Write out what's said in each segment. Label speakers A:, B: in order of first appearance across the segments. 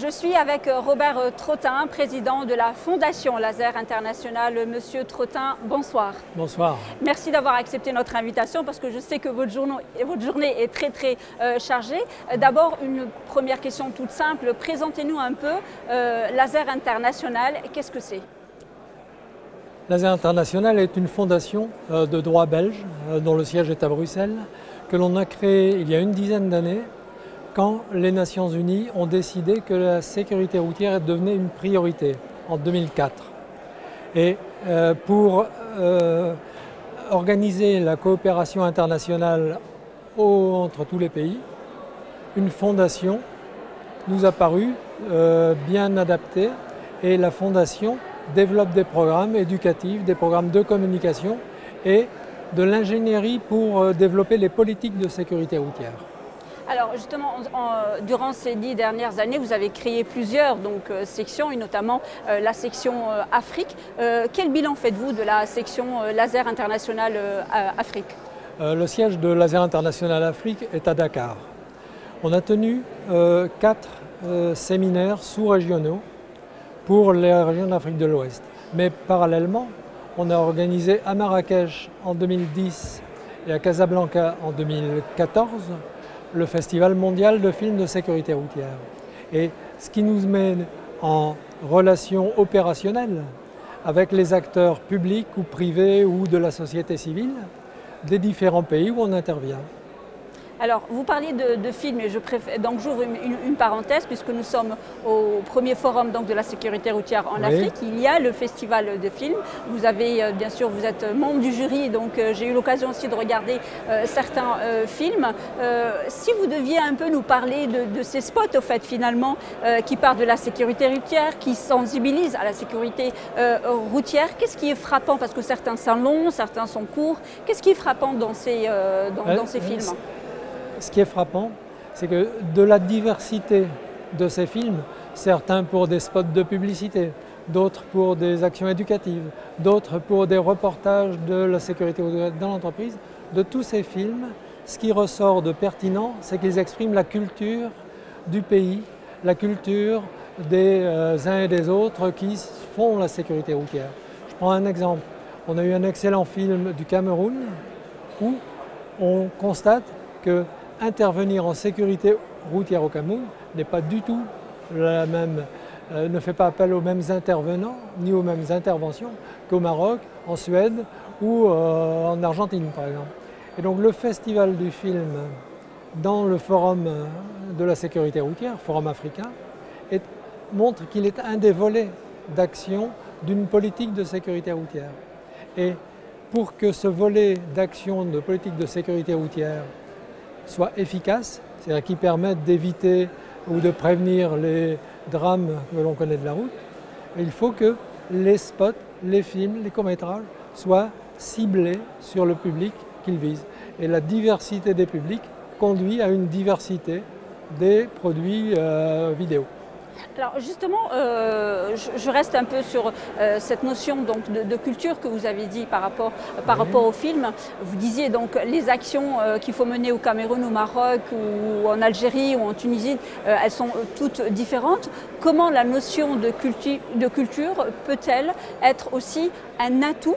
A: Je suis avec euh, Robert euh, Trottin, président de la Fondation Laser International. Monsieur Trottin, bonsoir.
B: Bonsoir.
A: Merci d'avoir accepté notre invitation parce que je sais que votre journée, votre journée est très très euh, chargée. D'abord, une première question toute simple. Présentez-nous un peu Laser International. Qu'est-ce que c'est?
B: Laser International est une fondation de droit belge dont le siège est à Bruxelles, que l'on a créée il y a une dizaine d'années quand les Nations Unies ont décidé que la sécurité routière devenait une priorité en 2004. Et euh, pour euh, organiser la coopération internationale entre tous les pays, une fondation nous a paru euh, bien adaptée et la fondation développe des programmes éducatifs, des programmes de communication et de l'ingénierie pour développer les politiques de sécurité routière.
A: Alors justement, durant ces dix dernières années, vous avez créé plusieurs euh, sections, et notamment euh, la section euh, Afrique. quel bilan faites-vous de la section Laser International Afrique?
B: Le siège de Laser International Afrique est à Dakar. On a tenu quatre séminaires sous-régionaux pour les régions d'Afrique de l'Ouest. Mais parallèlement, on a organisé à Marrakech en 2010 et à Casablanca en 2014 le Festival mondial de films de sécurité routière. Et ce qui nous mène en relation opérationnelle avec les acteurs publics ou privés ou de la société civile des différents pays où on intervient.
A: Alors, vous parliez de, films, et je préfère, donc j'ouvre une, parenthèse, puisque nous sommes au premier forum donc, de la sécurité routière en Afrique. Il y a le festival de films. Vous avez, euh, bien sûr, vous êtes membre du jury, donc euh, j'ai eu l'occasion aussi de regarder euh, certains films. si vous deviez un peu nous parler de, ces spots, au fait, finalement, qui parlent de la sécurité routière, qui sensibilisent à la sécurité routière, qu'est-ce qui est frappant? Parce que certains sont longs, certains sont courts. Qu'est-ce qui est frappant dans ces, dans ces films?
B: Ce qui est frappant, c'est que de la diversité de ces films, certains pour des spots de publicité, d'autres pour des actions éducatives, d'autres pour des reportages de la sécurité dans l'entreprise, de tous ces films, ce qui ressort de pertinent, c'est qu'ils expriment la culture du pays, la culture des euh, uns et des autres qui font la sécurité routière. Je prends un exemple. On a eu un excellent film du Cameroun où on constate que intervenir en sécurité routière au Cameroun n'est pas du tout la même, euh, ne fait pas appel aux mêmes intervenants ni aux mêmes interventions qu'au Maroc, en Suède ou euh, en Argentine par exemple. Et donc le festival du film dans le forum de la sécurité routière, forum africain, montre qu'il est un des volets d'action d'une politique de sécurité routière. Et pour que ce volet d'action de politique de sécurité routière soit efficace, c'est-à-dire qui permettent d'éviter ou de prévenir les drames que l'on connaît de la route, il faut que les spots, les films, les courts-métrages soient ciblés sur le public qu'ils visent. Et la diversité des publics conduit à une diversité des produits euh, vidéo.
A: Alors justement, euh, je, reste un peu sur euh, cette notion donc, de, culture que vous avez dit par rapport, par rapport au film. Vous disiez donc les actions euh, qu'il faut mener au Cameroun, au Maroc ou en Algérie ou en Tunisie, elles sont toutes différentes. Comment la notion de, de culture peut-elle être aussi un atout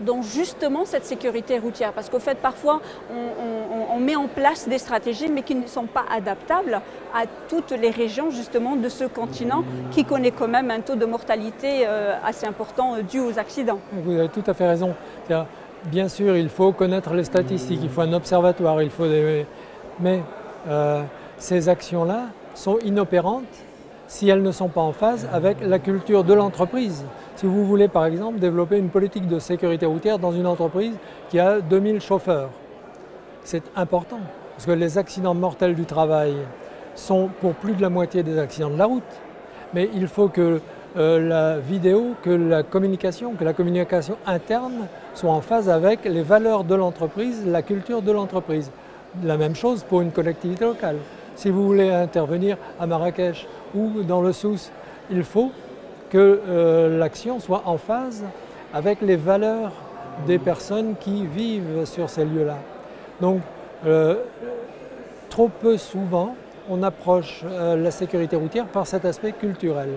A: dans justement cette sécurité routière. Parce qu'au fait, parfois, on, met en place des stratégies, mais qui ne sont pas adaptables à toutes les régions justement de ce continent qui connaît quand même un taux de mortalité euh, assez important euh, dû aux accidents.
B: Vous avez tout à fait raison. Bien sûr, il faut connaître les statistiques, il faut un observatoire, il faut mais euh, ces actions-là sont inopérantes si elles ne sont pas en phase avec la culture de l'entreprise. Si vous voulez par exemple développer une politique de sécurité routière dans une entreprise qui a 2000 chauffeurs, c'est important parce que les accidents mortels du travail sont pour plus de la moitié des accidents de la route. Mais il faut que euh, la vidéo, que la communication, que la communication interne soit en phase avec les valeurs de l'entreprise, la culture de l'entreprise. La même chose pour une collectivité locale. Si vous voulez intervenir à Marrakech ou dans le Sousse, il faut que euh, l'action soit en phase avec les valeurs des personnes qui vivent sur ces lieux-là. Donc, euh, trop peu souvent, on approche euh, la sécurité routière par cet aspect culturel.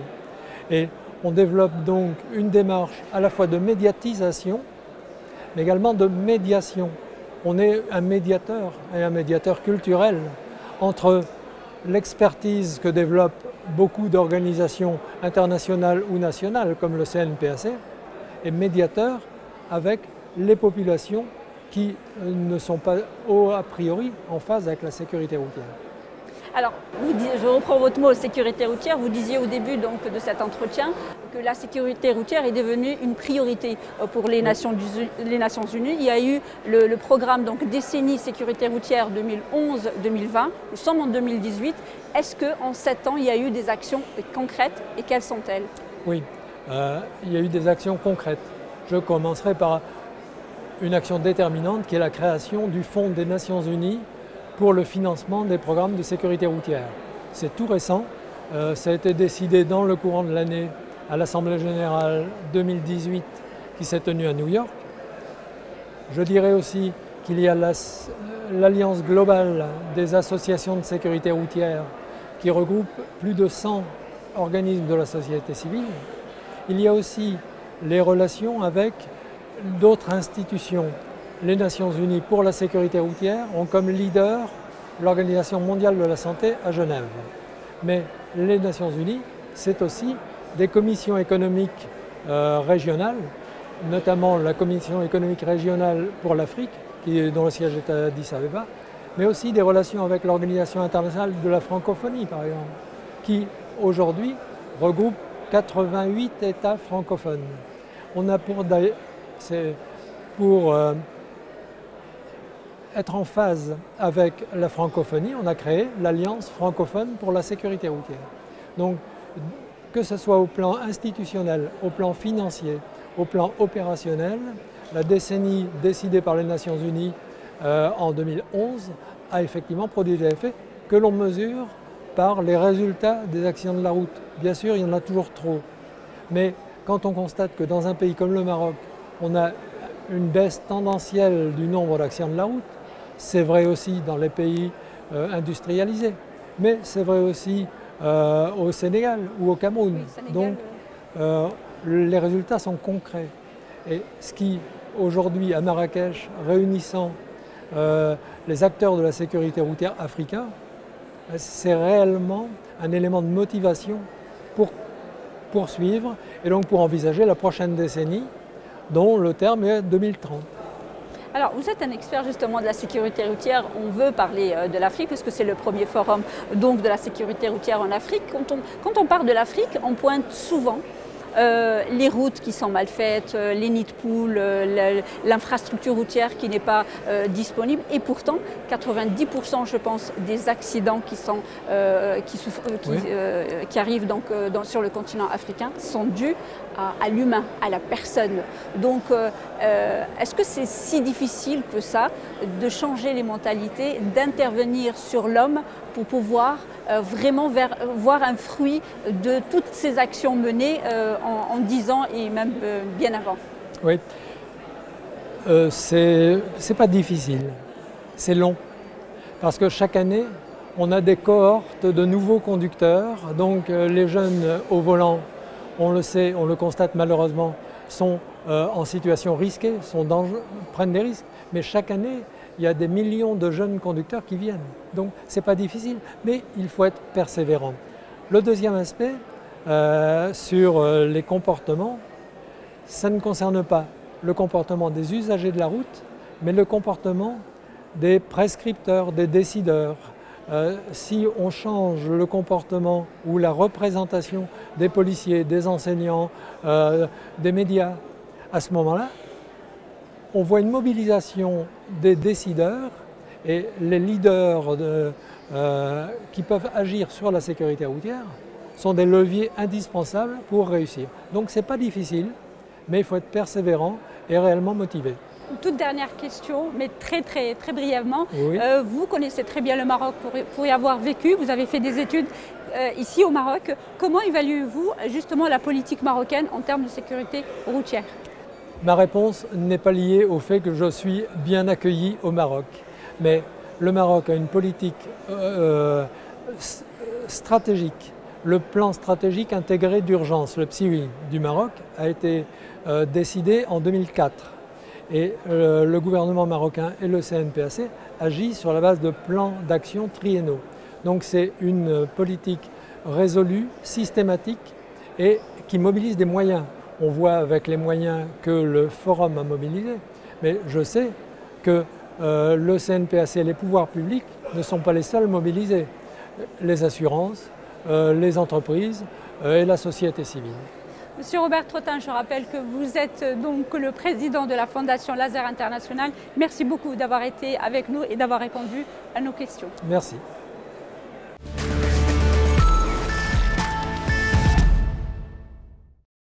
B: Et on développe donc une démarche à la fois de médiatisation, mais également de médiation. On est un médiateur, et un médiateur culturel, entre l'expertise que développent beaucoup d'organisations internationales ou nationales, comme le CNPAC, et médiateur avec les populations qui ne sont pas a priori en phase avec la sécurité routière.
A: Alors, je reprends votre mot sécurité routière. Vous disiez au début donc, de cet entretien que la sécurité routière est devenue une priorité euh, pour les, Nations, les Nations, Unies. Il y a eu le, programme donc, décennie sécurité routière 2011-2020. Nous sommes en 2018. Est-ce qu'en sept ans, il y a eu des actions concrètes et quelles sont-elles?
B: Oui, euh, il y a eu des actions concrètes. Je commencerai par une action déterminante qui est la création du Fonds des Nations Unies pour le financement des programmes de sécurité routière. C'est tout récent, euh, ça a été décidé dans le courant de l'année à l'Assemblée générale 2018 qui s'est tenue à New York. Je dirais aussi qu'il y a l'Alliance globale des associations de sécurité routière qui regroupe plus de 100 organismes de la société civile. Il y a aussi les relations avec d'autres institutions. Les Nations Unies pour la sécurité routière ont comme leader l'Organisation mondiale de la santé à Genève. Mais les Nations Unies, c'est aussi des commissions économiques euh, régionales, notamment la Commission économique régionale pour l'Afrique, dont le siège est à Addis mais aussi des relations avec l'Organisation internationale de la francophonie, par exemple, qui aujourd'hui regroupe 88 États francophones. On a pour, pour euh, être en phase avec la francophonie, on a créé l'Alliance francophone pour la sécurité routière. Donc, que ce soit au plan institutionnel, au plan financier, au plan opérationnel, la décennie décidée par les Nations Unies euh, en 2011 a effectivement produit des effets que l'on mesure par les résultats des actions de la route. Bien sûr, il y en a toujours trop. Mais quand on constate que dans un pays comme le Maroc, on a une baisse tendancielle du nombre d'accidents de la route. C'est vrai aussi dans les pays euh, industrialisés, mais c'est vrai aussi euh, au Sénégal ou au Cameroun. Donc euh, les résultats sont concrets. Et ce qui aujourd'hui à Marrakech, réunissant les acteurs de la sécurité routière africains, c'est réellement un élément de motivation pour poursuivre et donc pour envisager la prochaine décennie dont le terme est 2030.
A: Alors, vous êtes un expert justement de la sécurité routière. On veut parler euh, de l'Afrique puisque c'est le premier forum donc de la sécurité routière en Afrique. Quand on, quand on parle de l'Afrique, on pointe souvent euh, les routes qui sont mal faites, euh, les nids de poules, euh, l'infrastructure routière qui n'est pas disponible. Et pourtant, 90% je pense des accidents qui, sont, qui, qui, arrivent donc, sur le continent africain sont dus à, l'humain, à la personne. Donc est-ce que c'est si difficile que ça de changer les mentalités, d'intervenir sur l'homme pour pouvoir euh, vraiment voir un fruit de toutes ces actions menées euh, en, en, 10 ans et même euh, bien avant.
B: Oui, c'est pas difficile, c'est long. Parce que chaque année, on a des cohortes de nouveaux conducteurs. Donc les jeunes au volant, on le sait, on le constate malheureusement, sont en situation risquée, sont prennent des risques. Mais chaque année, il y a des millions de jeunes conducteurs qui viennent. Donc ce n'est pas difficile, mais il faut être persévérant. Le deuxième aspect, euh, sur euh, les comportements, ça ne concerne pas le comportement des usagers de la route, mais le comportement des prescripteurs, des décideurs. Euh, si on change le comportement ou la représentation des policiers, des enseignants, des médias, à ce moment-là, on voit une mobilisation des décideurs et les leaders qui peuvent agir sur la sécurité routière sont des leviers indispensables pour réussir. Donc ce n'est pas difficile, mais il faut être persévérant et réellement motivé.
A: Une toute dernière question, mais très très très brièvement. Euh, vous connaissez très bien le Maroc pour, y avoir vécu, vous avez fait des études euh, ici au Maroc. Comment évaluez-vous justement la politique marocaine en termes de sécurité routière?
B: Ma réponse n'est pas liée au fait que je suis bien accueilli au Maroc, mais le Maroc a une politique euh, stratégique. Le plan stratégique intégré d'urgence, le PSIWI du Maroc, a été euh, décidé en 2004. Et euh, le gouvernement marocain et le CNPAC agissent sur la base de plans d'action triennaux. Donc c'est une politique résolue, systématique et qui mobilise des moyens. On voit avec les moyens que le forum a mobilisés, mais je sais que euh, le CNPAC et les pouvoirs publics ne sont pas les seuls mobilisés. Les assurances, les entreprises euh, et la société civile.
A: Monsieur Robert Trottin, je rappelle que vous êtes donc le président de la Fondation Laser International. Merci beaucoup d'avoir été avec nous et d'avoir répondu à nos questions.
B: Merci.